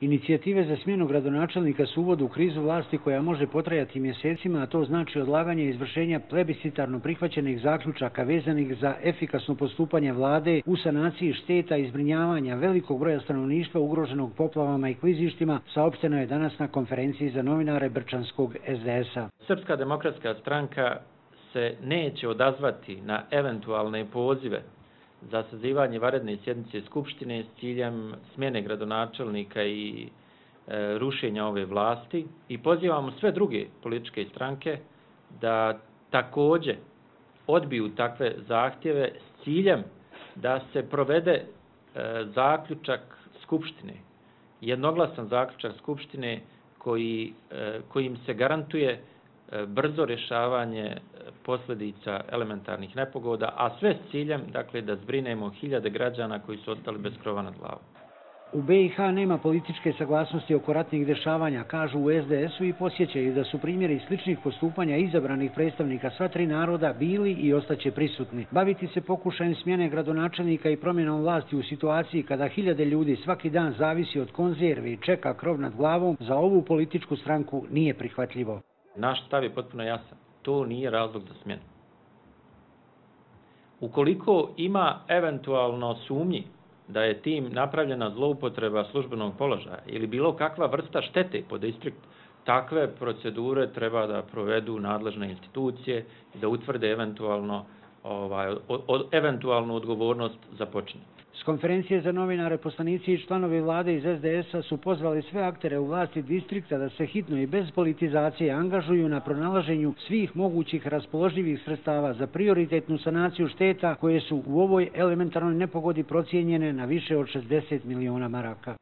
Inicijative za smjenu gradonačelnika su uvod u krizu vlasti koja može potrajati mjesecima, a to znači odlaganje izvršenja plebiscitarno prihvaćenih zaključaka vezanih za efikasno postupanje vlade u sanaciji šteta i izbrinjavanja velikog broja stanovništva ugroženog poplavama i klizištima, saopšteno je danas na konferenciji za novinare Brčanskog SDS-a. Srpska demokratska stranka se neće odazvati na eventualne pozive za sazivanje varedne sjednice Skupštine s ciljem smjene gradonačelnika i e, rušenja ove vlasti. I pozivamo sve druge političke stranke da takođe odbiju takve zahtjeve s ciljem da se provede e, zaključak Skupštine, jednoglasan zaključak Skupštine koji, e, kojim se garantuje E, brzo rješavanje e, posljedica elementarnih nepogoda, a sve s ciljem dakle, da zbrinemo hiljade građana koji su ostali bez krova nad glavom. U BiH nema političke saglasnosti oko ratnih dešavanja, kažu u SDS-u i posjećaju da su primjeri sličnih postupanja izabranih predstavnika sva tri naroda bili i ostaće prisutni. Baviti se pokušajem smjene gradonačelnika i promjenom vlasti u situaciji kada hiljade ljudi svaki dan zavisi od konzervi i čeka krov nad glavom, za ovu političku stranku nije prihvatljivo. Naš stav je potpuno jasan to nije razlog za smjenu. Ukoliko ima eventualno sumnji da je tim napravljena zloupotreba službenog položaja ili bilo kakva vrsta štete po distrikt, takve procedure treba da provedu nadležne institucije i da utvrde eventualno, ovaj, od, eventualnu odgovornost za. S konferencije za novinare poslanici i članovi vlade iz SDS-a su pozvali sve aktere u vlasti distrikta da se hitno i bez politizacije angažuju na pronalaženju svih mogućih raspoloživih sredstava za prioritetnu sanaciju šteta koje su u ovoj elementarnoj nepogodi procijenjene na više od 60 miliona maraka.